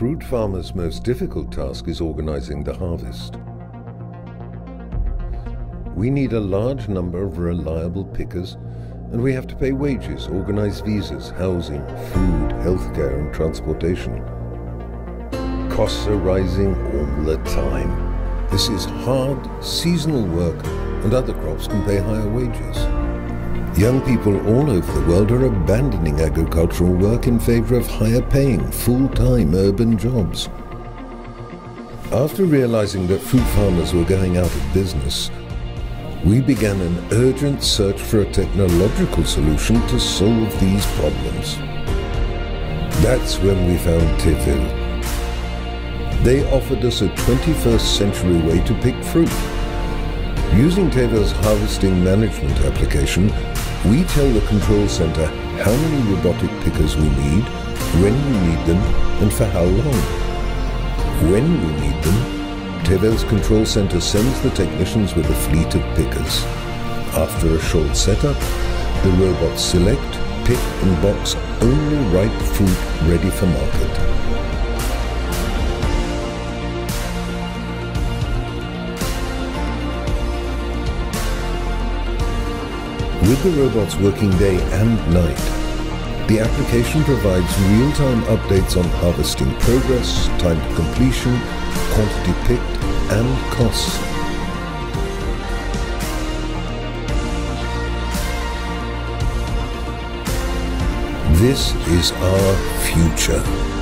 fruit farmers' most difficult task is organizing the harvest. We need a large number of reliable pickers, and we have to pay wages, organize visas, housing, food, healthcare, and transportation. Costs are rising all the time. This is hard, seasonal work, and other crops can pay higher wages. Young people all over the world are abandoning agricultural work in favor of higher paying, full-time urban jobs. After realizing that fruit farmers were going out of business, we began an urgent search for a technological solution to solve these problems. That's when we found Tevel. They offered us a 21st century way to pick fruit. Using Tevel's harvesting management application, we tell the control center how many robotic pickers we need, when we need them, and for how long. When we need them, Tevel's control center sends the technicians with a fleet of pickers. After a short setup, the robots select, pick and box only ripe fruit ready for market. With the robots working day and night, the application provides real-time updates on harvesting progress, time to completion, quantity picked, and costs. This is our future.